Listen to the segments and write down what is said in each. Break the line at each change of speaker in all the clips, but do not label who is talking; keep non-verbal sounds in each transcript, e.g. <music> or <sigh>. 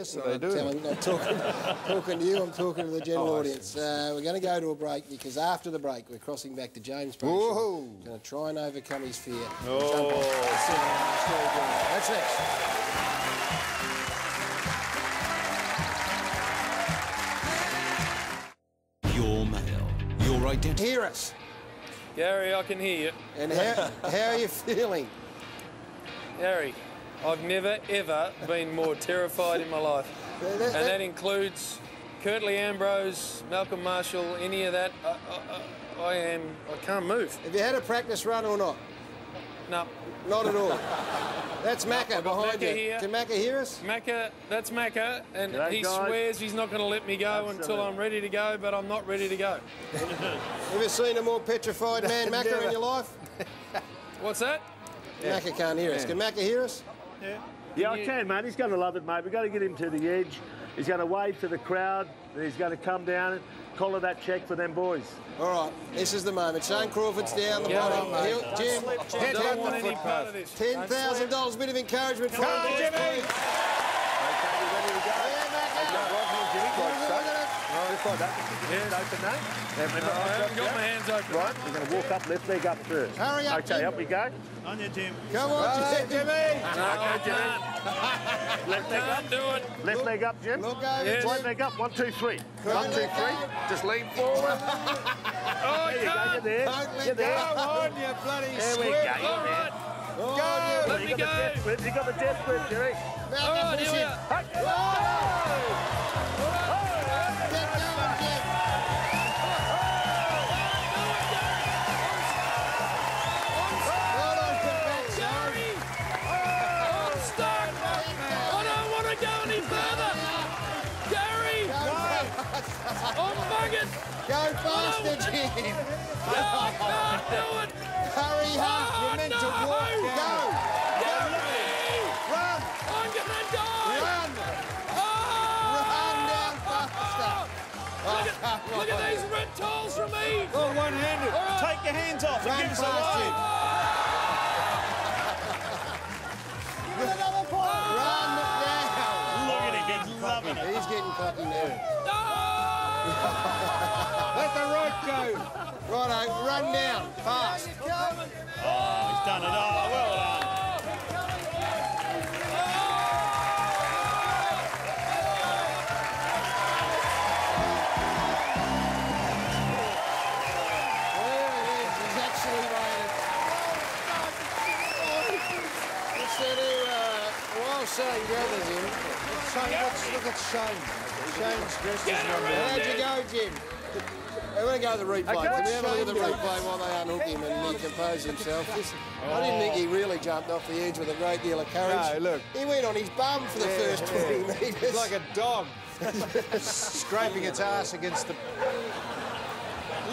Yes,
What are they
I'm
doing?
telling- I'm talking, <laughs> talking to you, I'm talking to the general audience. Uh, we're going to go to a break because after the break, we're crossing back to James Brayshaw.
Whoa.
Going to try and overcome his fear.
Oh.
Jump off. That's it. That's next.
Your mail, your identity.
Hear us.
Gary, I can hear you.
And how, <laughs> how are you feeling?
Gary, I've never ever been more terrified in my life.
That- that-
And that includes Curtly Ambrose, Malcolm Marshall, any of that. I, I, I am, I can't move.
have you had a practice run or not?
No.
Not at all. That's Macca
I've
behind
Macca
you.
here.
Can Macca hear us?
Macca, that's Macca, and
G'day,
he
guys.
swears he's not going to let me go until I'm ready to go, but I'm not ready to go.
Have you seen a more petrified man, <laughs> Macca, in your life?
What's that?
Macca can't hear us. Can Macca hear us?
Yeah, I can, mate. He's going to love it, mate. We've got to get him to the edge. He's going to wave to the crowd. And he's going to come down and collar that check for them boys.
All right, this is the moment. Shane Crawford's down the
Yeah,
bottom.
mate.
He'll- Jim,
I don't want any part of this.
ten thousand dollars, bit of encouragement for him.
on, Jimmy. Okay, you ready to go?
Yeah, Macca.
Right hand, Jimmy. Right,
Look
so.
at it.
Just like that. Hands open, no?
No, I haven't got uh, my hands open.
Right, you're going to walk up, left leg up first.
Hurry up,
Okay,
Jim.
up we go. On you, Jim.
Come on, Jim.
No, I can't.
Left leg up.
Do it.
Left leg up, Jim.
Look over,
Yes.
Right leg up. One, two, three.
Come
One,
on,
two,
let
three.
go.
Just lean forward. <laughs>
Oh, I
There you go. You're
can't.
there.
Don't
You're there.
go.
on, you bloody
There we go.
squib.
You're
All
there.
Oh,
Let me
You got the
go.
death grip. You got the death grip, Jerry.
All right, here we are. Go
faster,
No, I can't do it!
Hurry up.
Oh,
You're meant to
no.
walk. Go.
Gary!
Run.
I'm gonna die!
Run.
Oh!
Run down faster.
Look at, oh, look at these reptiles from me!
Oh, one-handed.
All right.
Take your hands off and give us a
fast,
wave.
Jim. Run now.
Look at him. He's loving it.
He's getting cocky now.
Let the rope go.
Righto, run down, fast.
Oh, he's done it. Oh, well done.
There it is, he's actually made it. Let's say to, while Shane gathers him,
Shane, let's look at Shane. Shane's dressed
Get
as number
around
how'd you go, Jim? I'm going to go to the replay.
Okay.
Can we have a look at the
Shane,
replay while they unhook him and he compose himself? This, I oh. didn't think he really jumped off the edge with a great deal of courage.
No, look.
He went on his bum for the first 20 metres.
It's like a dog <laughs> scraping its ass against the.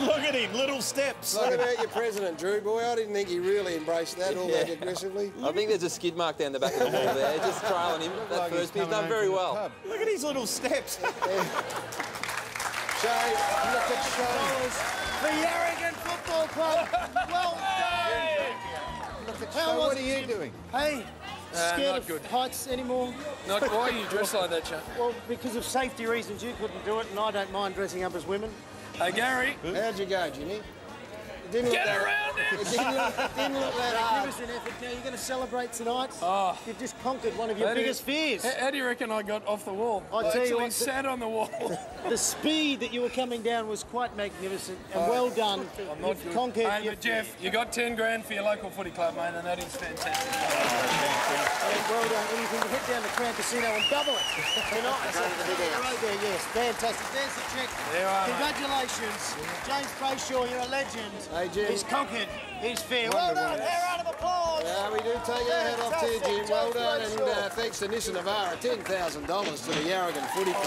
Look at him, little steps.
What about your president, Drew Boy? I didn't think he really embraced that all that aggressively.
I think there's a skid mark down the back of the wall there, just trailing him. That
Like
first, he's
coming
done very well.
pub. Look at his little steps. <laughs>
Shane,
Look at Shane.
The Yarragon Football Club. Well done.
Look at
How
Shane.
was
What are you
Jim?
doing?
Hey,
Uh,
scared
not
of
good.
heights anymore?
Not why are you dressed like that, Chuck?
Well, because of safety reasons, you couldn't do it, and I don't mind dressing up as women.
Hey, Gary,
how'd you go, Jimmy? It didn't
get
look that,
around
it didn't look, it didn't look that hard.
Magnificent effort. Now you're going to celebrate tonight.
Oh.
You've just conquered one of your
How do you-
biggest fears.
How, how do you reckon I got off the wall?
I'll
I
tell you
actually
what, the-
sat on the wall. <laughs>
The speed that you were coming down was quite magnificent, and oh. well done.
I'm not
You've conquered.
Hey,
your-
but Jeff, you got 10 grand for your local footy club, mate, and that is fantastic.
Well done. And you can head down to Crown Casino and double it tonight. right there, yes. Fantastic. There's the check.
There you are, mate.
Congratulations. James Brayshaw, you're a legend.
Hey, Jim.
He's conquered his fear. Well done. There, round of applause.
Yeah, we do take our hat off to you, Jim. Well done, and uh, thanks to Nissan Navara, $10,000 to the Yarragon Footy Club.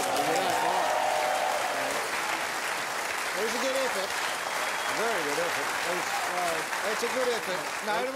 It was a good effort. Very good effort. It was, uh, That's a good effort.
No,